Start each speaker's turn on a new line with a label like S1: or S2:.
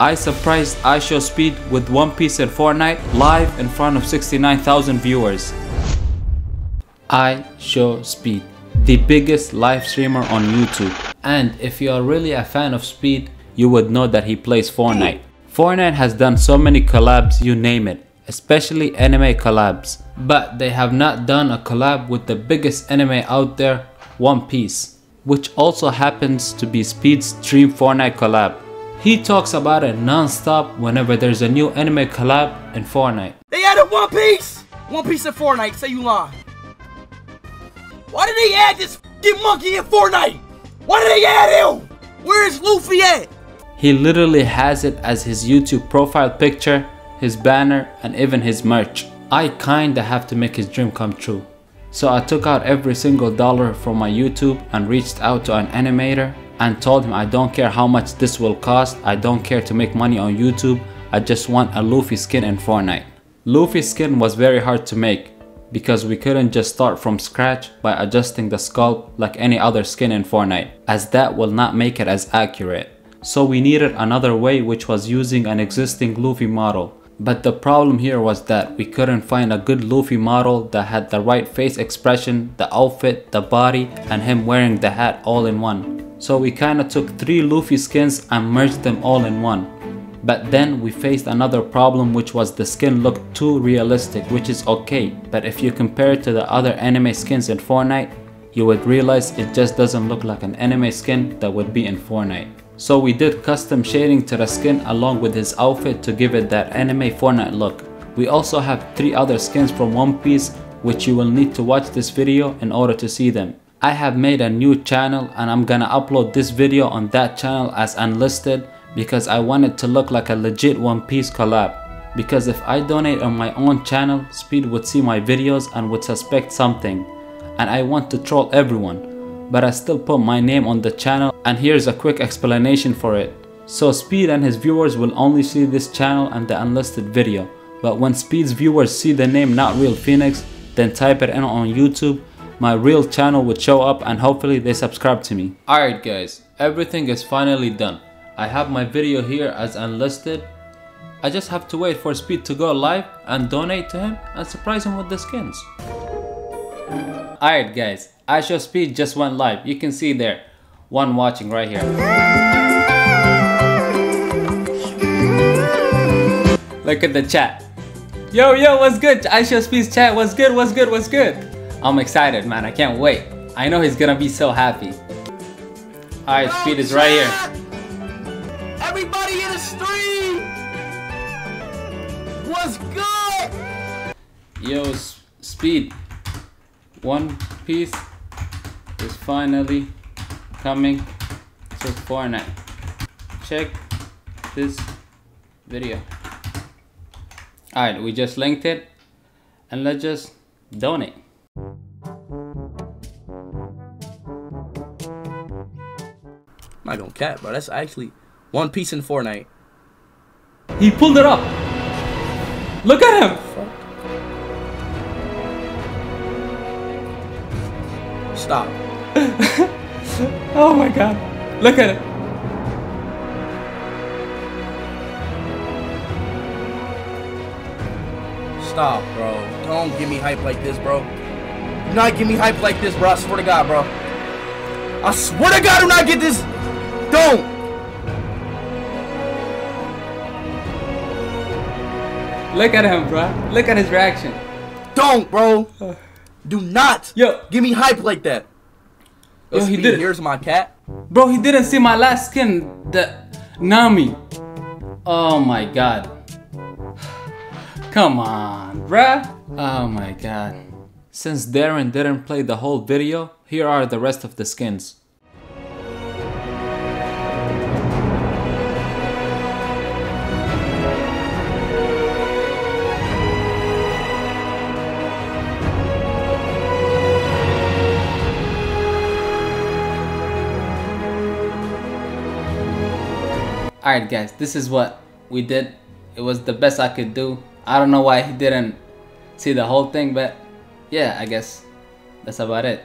S1: I surprised IShowSpeed with One Piece in Fortnite live in front of 69,000 viewers. I Show Speed, the biggest live streamer on YouTube. And if you are really a fan of Speed, you would know that he plays Fortnite. Fortnite has done so many collabs, you name it, especially anime collabs. But they have not done a collab with the biggest anime out there, One Piece, which also happens to be Speed's Dream Fortnite collab. He talks about it non-stop whenever there's a new anime collab in Fortnite.
S2: They added One Piece! One Piece in Fortnite, say you lying. Why did they add this f***ing monkey in Fortnite? Why did they add him? Where is Luffy at?
S1: He literally has it as his YouTube profile picture, his banner, and even his merch. I kinda have to make his dream come true. So I took out every single dollar from my YouTube and reached out to an animator and told him I don't care how much this will cost, I don't care to make money on YouTube, I just want a Luffy skin in Fortnite. Luffy skin was very hard to make because we couldn't just start from scratch by adjusting the sculpt like any other skin in Fortnite as that will not make it as accurate. So we needed another way which was using an existing Luffy model. But the problem here was that we couldn't find a good Luffy model that had the right face expression, the outfit, the body, and him wearing the hat all in one. So we kinda took three Luffy skins and merged them all in one. But then we faced another problem which was the skin looked too realistic which is okay but if you compare it to the other anime skins in Fortnite you would realize it just doesn't look like an anime skin that would be in Fortnite. So we did custom shading to the skin along with his outfit to give it that anime Fortnite look. We also have 3 other skins from One Piece which you will need to watch this video in order to see them. I have made a new channel and I'm gonna upload this video on that channel as unlisted because I want it to look like a legit One Piece collab. Because if I donate on my own channel, Speed would see my videos and would suspect something. And I want to troll everyone. But I still put my name on the channel and here's a quick explanation for it. So Speed and his viewers will only see this channel and the unlisted video. But when Speed's viewers see the name NotRealPhoenix, then type it in on YouTube, my real channel would show up and hopefully they subscribe to me. Alright guys, everything is finally done. I have my video here as unlisted. I just have to wait for Speed to go live and donate to him and surprise him with the skins. Alright guys, IShowSpeed just went live. You can see there, one watching right here. Look at the chat. Yo, yo, what's good? IShowSpeed's chat, what's good, what's good, what's good? I'm excited, man. I can't wait. I know he's gonna be so happy. Alright, Speed is right here.
S2: Everybody in the stream! What's good?
S1: Yo, Speed. One Piece is finally coming to Fortnite. Check this video. Alright, we just linked it. And let's just donate.
S2: I'm not gonna cap, bro. That's actually one Piece in Fortnite.
S1: He pulled it up. Look at him.
S2: Stop.
S1: oh my god. Look at it.
S2: Stop, bro. Don't give me hype like this, bro. Do not give me hype like this, bro. I swear to God, bro. I swear to God, do not get this. Don't.
S1: Look at him, bro. Look at his reaction.
S2: Don't, bro. Do not.
S1: Yo.
S2: Give me hype like that.
S1: Yo, he did.
S2: Here's my cat.
S1: Bro, he didn't see my last skin. The Nami. Oh my god. Come on, bruh. Oh my god. Since Darren didn't play the whole video, here are the rest of the skins. Alright guys, this is what we did. It was the best I could do. I don't know why he didn't see the whole thing, but yeah, I guess that's about it.